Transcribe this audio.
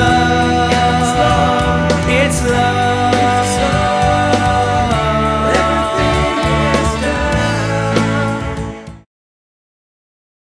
And it's love, it's love.